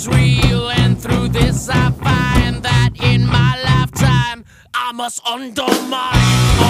is real, and through this I find that in my lifetime I must undermine